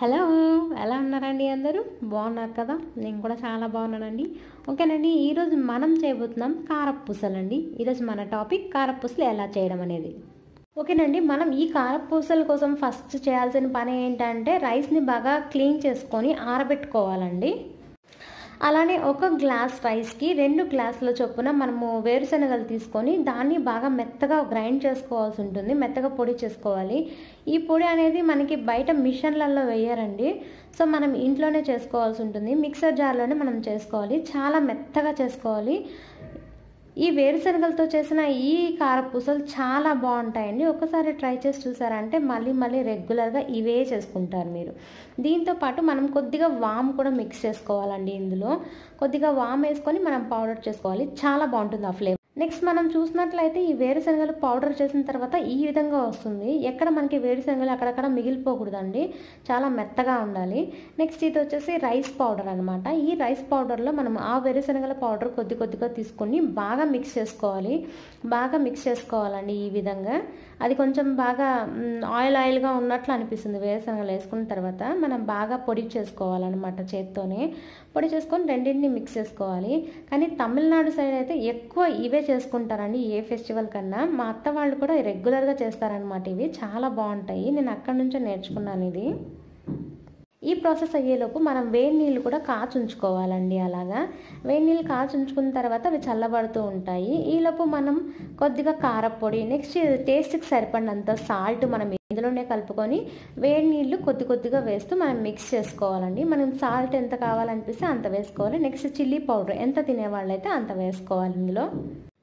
Hello ఎలా ఉన్నారండి అందరూ? బాగున్నారు కదా? నేను కూడా చాలా బాగున్నానండి. ఓకేనండి ఈరోజు మనం చేయబోతున్నాం కారపూసలండి. ఈరోజు మన టాపిక్ కారపూసలు ఎలా చేయడం అనేది. ఓకేనండి మనం ఈ కారపూసల కోసం ఫస్ట్ చేయాల్సిన పని ఏంటంటే రైస్ని బాగా క్లీన్ చేసుకొని ఆరబెట్టుకోవాలండి. అలానే ఒక గ్లాస్ రైస్కి రెండు గ్లాసుల చొప్పున మనము వేరుశనగలు తీసుకొని దాన్ని బాగా మెత్తగా గ్రైండ్ చేసుకోవాల్సి ఉంటుంది మెత్తగా పొడి చేసుకోవాలి. ఈ పొడి అనేది మనకి బయట మిషన్లలో వేయరండి. సో మనం ఇంట్లోనే చేసుకోవాల్సి ఉంటుంది. మిక్సర్ జార్లోనే మనం చేసుకోవాలి. చాలా మెత్తగా చేసుకోవాలి. ఈ వేరుశనగలతో చేసిన ఈ కారపూసలు చాలా బాగుంటాయండి. ఒకసారి ట్రై చేసి చూసారంటే మళ్ళీ మళ్ళీ రెగ్యులర్గా ఇవే చేసుకుంటారు మీరు. దీంతో పాటు మనం కొద్దిగా వామ్ కూడా మిక్స్ చేసుకోవాలండి ఇందులో. కొద్దిగా వామ్ వేసుకొని మనం పౌడర్ చేసుకోవాలి. చాలా బాగుంటుంది ఆ ఫ్లేవర్. నెక్స్ట్ మనం చూసినట్లయితే ఈ వేరుశనగలు పౌడర్ చేసిన తర్వాత ఈ విధంగా వస్తుంది. ఎక్కడ మనకి వేరుశనగలు అక్కడక్కడ మిగిలిపోకూడదండి. చాలా మెత్తగా ఉండాలి. నెక్స్ట్ ఇది వచ్చేసి రైస్ పౌడర్ అనమాట ఈ రైస్ పౌడర్లో మనం ఆ వేరుశనగల పౌడర్ కొద్ది కొద్దిగా తీసుకొని బాగా మిక్స్ చేసుకోవాలి. బాగా మిక్స్ చేసుకోవాలండి ఈ విధంగా. అది కొంచెం బాగా ఆయిల్ ఆయిల్గా ఉన్నట్లు అనిపిస్తుంది వేరుశనగలు వేసుకున్న తర్వాత. మనం బాగా పొడి చేసుకోవాలన్నమాట చేత్తోనే. పొడి చేసుకొని రెండింటిని మిక్స్ చేసుకోవాలి. కానీ తమిళనాడు సైడ్ అయితే ఎక్కువ ఇవే చేసుకుంటారండి ఏ ఫెస్టివల్ కన్నా. మా అత్త వాళ్ళు కూడా రెగ్యులర్గా చేస్తారనమాట ఇవి. చాలా బాగుంటాయి. నేను అక్కడి నుంచే నేర్చుకున్నాను ఇది. ఈ ప్రాసెస్ అయ్యేలోపు మనం వేడి నీళ్ళు కూడా కాచి ఉంచుకోవాలండి అలాగా. వేడి నీళ్ళు కాచి ఉంచుకున్న తర్వాత అవి చల్లబడుతూ ఉంటాయి. ఈలోపు మనం కొద్దిగా కారపొడి నెక్స్ట్ టేస్ట్కి సరిపడినంత సాల్ట్ మనం ఇందులోనే కలుపుకొని వేడి నీళ్ళు కొద్ది కొద్దిగా వేస్తూ మనం మిక్స్ చేసుకోవాలండి. మనం సాల్ట్ ఎంత కావాలనిపిస్తే అంత వేసుకోవాలి. నెక్స్ట్ చిల్లీ పౌడర్ ఎంత తినేవాళ్ళైతే అంత వేసుకోవాలి ఇందులో.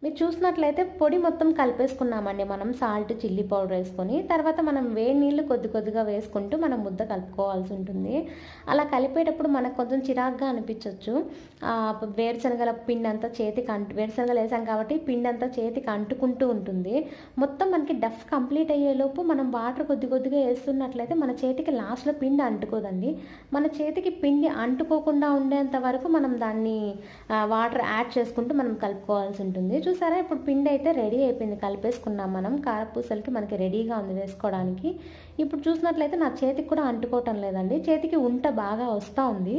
మీరు చూసినట్లయితే పొడి మొత్తం కలిపేసుకున్నామండి మనం. సాల్ట్ చిల్లీ పౌడర్ వేసుకొని తర్వాత మనం వేడి నీళ్ళు కొద్ది కొద్దిగా వేసుకుంటూ మనం ముద్ద కలుపుకోవాల్సి ఉంటుంది. అలా కలిపేటప్పుడు మనకు కొంచెం చిరాగ్గా అనిపించవచ్చు వేరుశనగల పిండి అంతా చేతికి అంటు వేరుశనగలు వేసాం కాబట్టి పిండి అంతా చేతికి అంటుకుంటూ ఉంటుంది. మొత్తం మనకి డఫ్ కంప్లీట్ అయ్యేలోపు మనం వాటర్ కొద్ది కొద్దిగా వేస్తున్నట్లయితే మన చేతికి లాస్ట్లో పిండి అంటుకోదండి. మన చేతికి పిండి అంటుకోకుండా ఉండేంత వరకు మనం దాన్ని వాటర్ యాడ్ చేసుకుంటూ మనం కలుపుకోవాల్సి ఉంటుంది. చూసారా? ఇప్పుడు పిండి అయితే రెడీ అయిపోయింది. కలిపేసుకున్నాం మనం. కారపూసలకి మనకి రెడీగా ఉంది వేసుకోవడానికి. ఇప్పుడు చూసినట్లయితే నా చేతికి కూడా అంటుకోవటం లేదండి. చేతికి ఉంట బాగా వస్తూ ఉంది.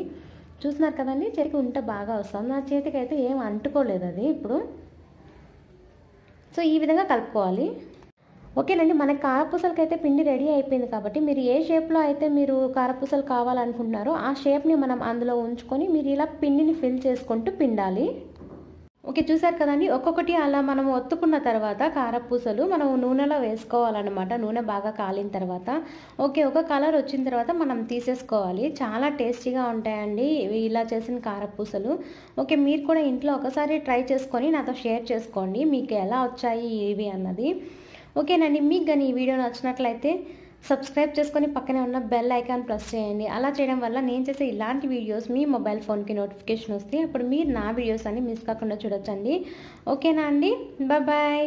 చూసినారు కదండి? చేతికి ఉంట బాగా వస్తుంది నా చేతికి అయితే ఏం అంటుకోలేదు అది ఇప్పుడు. సో ఈ విధంగా కలుపుకోవాలి. ఓకేనండి. మనకి కారపూసలకి అయితే పిండి రెడీ అయిపోయింది కాబట్టి మీరు ఏ షేప్లో అయితే మీరు కారపూసలు కావాలనుకుంటున్నారో ఆ షేప్ని మనం అందులో ఉంచుకొని మీరు ఇలా పిండిని ఫిల్ చేసుకుంటూ పిండాలి. ఓకే చూసారు కదండి? ఒక్కొక్కటి అలా మనం ఒత్తుకున్న తర్వాత కారపూసలు మనం నూనెలో వేసుకోవాలన్నమాట. నూనె బాగా కాలిన తర్వాత. ఓకే ఒక కలర్ వచ్చిన తర్వాత మనం తీసేసుకోవాలి. చాలా టేస్టీగా ఉంటాయండి ఇలా చేసిన కారపూసలు. ఓకే మీరు కూడా ఇంట్లో ఒకసారి ట్రై చేసుకొని నాతో షేర్ చేసుకోండి. మీకు ఎలా వచ్చాయి ఇవి అన్నది. ఓకేనండి మీకు కానీ ఈ వీడియో నచ్చినట్లయితే సబ్స్క్రైబ్ చేసుకొని పక్కనే ఉన్న బెల్ ఐకాన్ ప్రెస్ చేయండి. అలా చేయడం వల్ల నేను చేసే ఇలాంటి వీడియోస్ మీ మొబైల్ ఫోన్కి నోటిఫికేషన్ వస్తే అప్పుడు మీరు నా వీడియోస్ అన్ని మిస్ కాకుండా చూడొచ్చండి. ఓకేనా అండి? బాయ్.